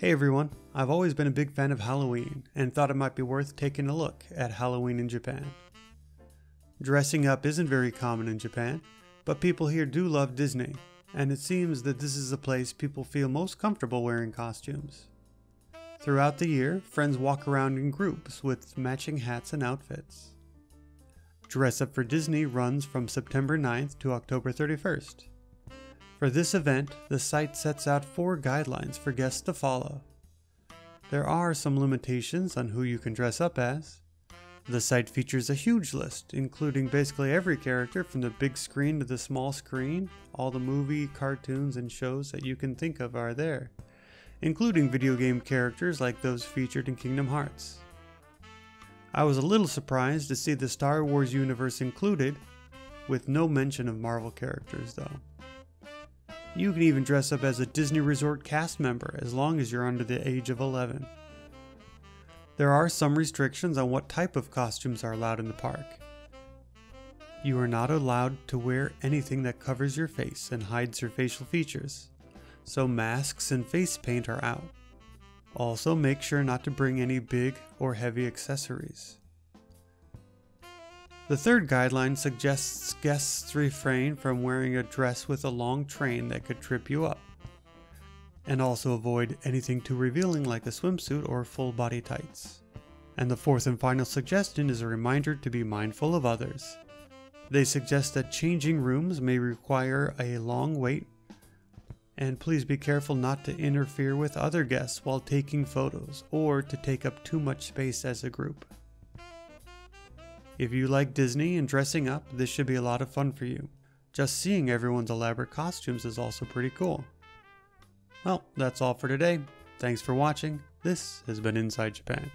Hey everyone, I've always been a big fan of Halloween and thought it might be worth taking a look at Halloween in Japan. Dressing up isn't very common in Japan, but people here do love Disney, and it seems that this is the place people feel most comfortable wearing costumes. Throughout the year, friends walk around in groups with matching hats and outfits. Dress Up for Disney runs from September 9th to October 31st. For this event, the site sets out four guidelines for guests to follow. There are some limitations on who you can dress up as. The site features a huge list, including basically every character from the big screen to the small screen. All the movie, cartoons, and shows that you can think of are there, including video game characters like those featured in Kingdom Hearts. I was a little surprised to see the Star Wars universe included, with no mention of Marvel characters though. You can even dress up as a Disney Resort cast member as long as you're under the age of 11. There are some restrictions on what type of costumes are allowed in the park. You are not allowed to wear anything that covers your face and hides your facial features, so masks and face paint are out. Also, make sure not to bring any big or heavy accessories. The third guideline suggests guests refrain from wearing a dress with a long train that could trip you up, and also avoid anything too revealing like a swimsuit or full body tights. And the fourth and final suggestion is a reminder to be mindful of others. They suggest that changing rooms may require a long wait and please be careful not to interfere with other guests while taking photos or to take up too much space as a group. If you like Disney and dressing up, this should be a lot of fun for you. Just seeing everyone's elaborate costumes is also pretty cool. Well, that's all for today. Thanks for watching. This has been Inside Japan.